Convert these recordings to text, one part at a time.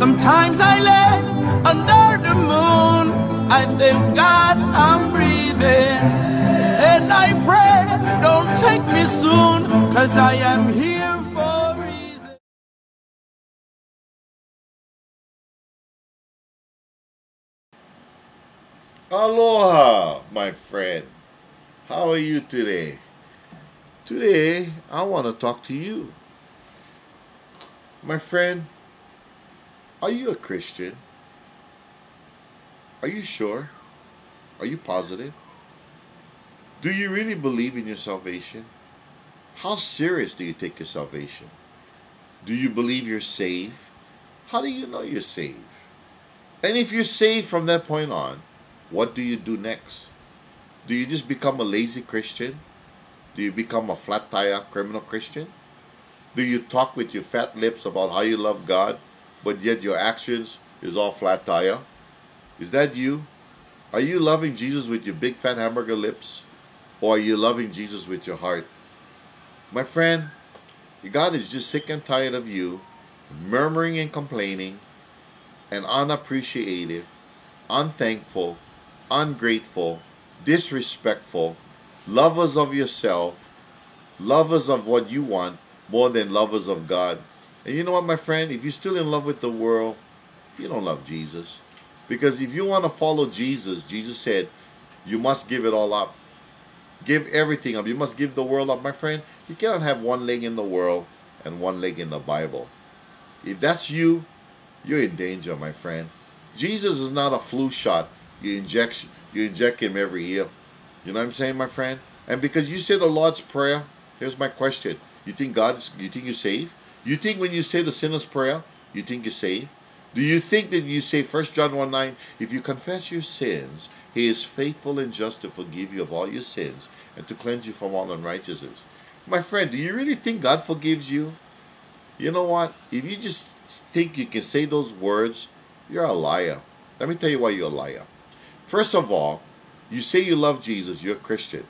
Sometimes I lay under the moon. I thank God I'm breathing. And I pray, don't take me soon, cause I am here for a reason. Aloha, my friend. How are you today? Today, I want to talk to you. My friend, are you a Christian? Are you sure? Are you positive? Do you really believe in your salvation? How serious do you take your salvation? Do you believe you're saved? How do you know you're saved? And if you're saved from that point on, what do you do next? Do you just become a lazy Christian? Do you become a flat tire criminal Christian? Do you talk with your fat lips about how you love God, but yet your actions is all flat tire? Is that you? Are you loving Jesus with your big fat hamburger lips? Or are you loving Jesus with your heart? My friend, God is just sick and tired of you murmuring and complaining and unappreciative, unthankful, ungrateful, disrespectful, lovers of yourself, lovers of what you want more than lovers of God. And you know what, my friend? If you're still in love with the world, you don't love Jesus. Because if you want to follow Jesus, Jesus said, you must give it all up. Give everything up. You must give the world up, my friend. You cannot have one leg in the world and one leg in the Bible. If that's you, you're in danger, my friend. Jesus is not a flu shot. You inject you inject him every year. You know what I'm saying, my friend? And because you say the Lord's Prayer, here's my question. You think God is, you think you're saved? You think when you say the sinner's prayer, you think you're saved? Do you think that you say 1 John 1 9, if you confess your sins, he is faithful and just to forgive you of all your sins and to cleanse you from all unrighteousness? My friend, do you really think God forgives you? You know what? If you just think you can say those words, you're a liar. Let me tell you why you're a liar. First of all, you say you love Jesus, you're a Christian.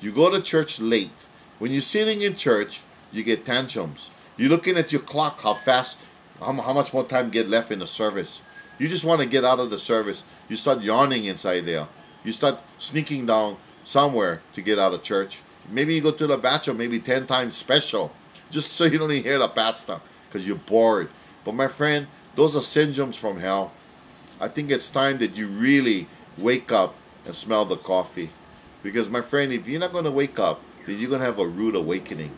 You go to church late. When you're sitting in church, you get tantrums. You're looking at your clock, how fast, how, how much more time get left in the service. You just want to get out of the service. You start yawning inside there. You start sneaking down somewhere to get out of church. Maybe you go to the bathroom, maybe 10 times special, just so you don't even hear the pastor because you're bored. But my friend, those are syndromes from hell. I think it's time that you really wake up and smell the coffee. Because my friend, if you're not going to wake up, then you're going to have a rude awakening.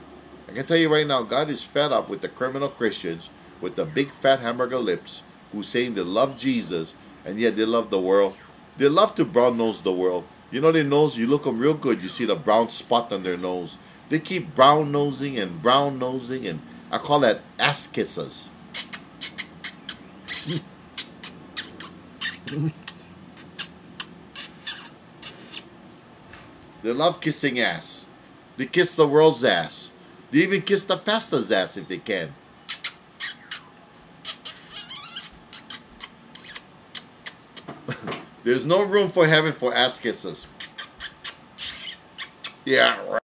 I can tell you right now, God is fed up with the criminal Christians with the big fat hamburger lips who saying they love Jesus and yet they love the world. They love to brown nose the world. You know their nose, you look them real good, you see the brown spot on their nose. They keep brown nosing and brown nosing and I call that ass kisses. they love kissing ass. They kiss the world's ass. They even kiss the pastor's ass if they can. There's no room for heaven for ass kisses. Yeah, right.